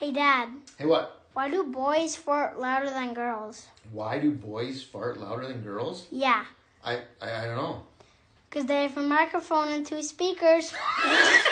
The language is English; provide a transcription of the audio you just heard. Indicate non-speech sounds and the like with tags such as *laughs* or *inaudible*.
Hey, Dad. Hey, what? Why do boys fart louder than girls? Why do boys fart louder than girls? Yeah, I I, I don't know. because they have a microphone and two speakers. *laughs*